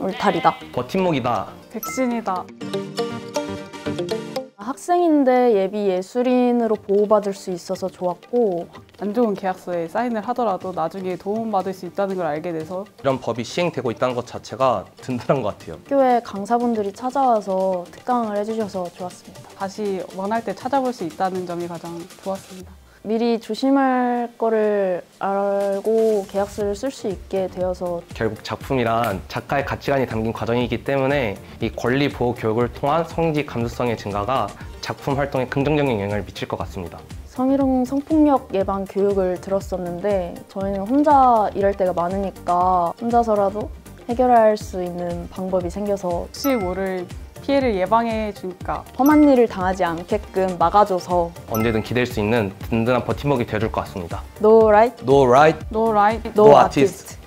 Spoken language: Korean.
울타리다. 버팀목이다. 백신이다. 학생인데 예비 예술인으로 보호받을 수 있어서 좋았고 안 좋은 계약서에 사인을 하더라도 나중에 도움받을 수 있다는 걸 알게 돼서 이런 법이 시행되고 있다는 것 자체가 든든한 것 같아요. 학교에 강사분들이 찾아와서 특강을 해주셔서 좋았습니다. 다시 원할 때 찾아볼 수 있다는 점이 가장 좋았습니다. 미리 조심할 거를 알고 계약서를 쓸 수 있게 되어서 결국 작품이란 작가의 가치관이 담긴 과정이기 때문에 이 권리 보호 교육을 통한 성지 감수성의 증가가 작품 활동에 긍정적인 영향을 미칠 것 같습니다. 성희롱 성폭력 예방 교육을 들었었는데 저희는 혼자 일할 때가 많으니까 혼자서라도 해결할 수 있는 방법이 생겨서 혹시 모를 피해를 예방해 주니까 험한 일을 당하지 않게끔 막아줘서 언제든 기댈 수 있는 든든한 버팀목이 되어줄 것 같습니다. No right, No right, No right, no, No artist. artist.